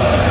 Bye.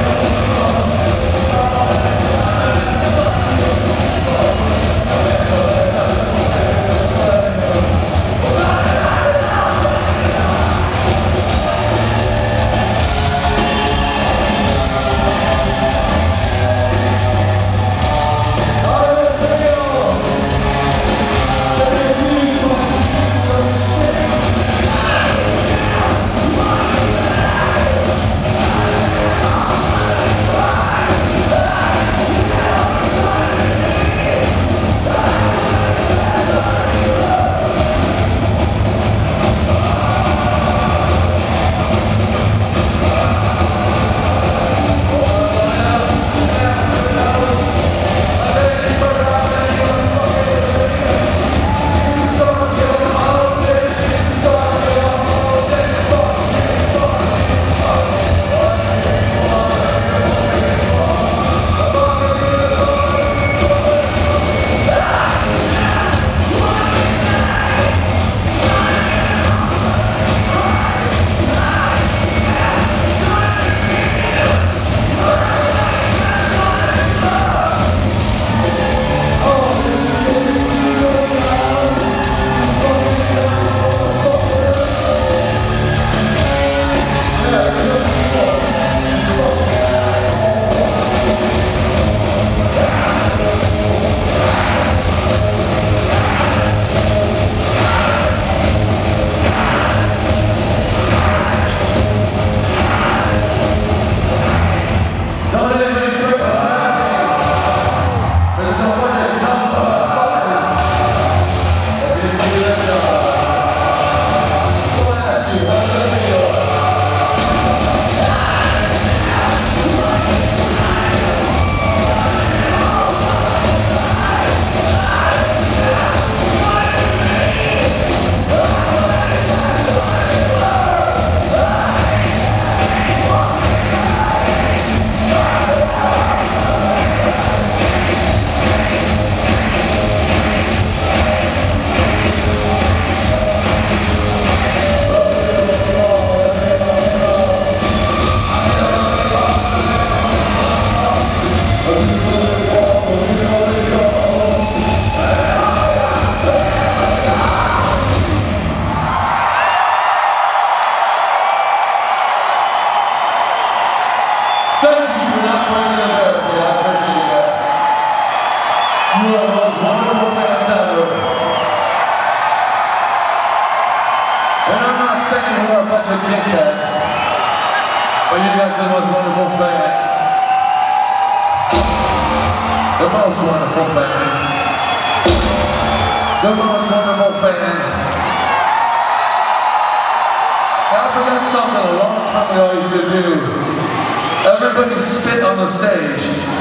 America. saying we were a bunch of dickheads, but you guys are the most wonderful thing. The most wonderful fans. The most wonderful fans. I forgot something a long time ago I used to do. Everybody spit on the stage.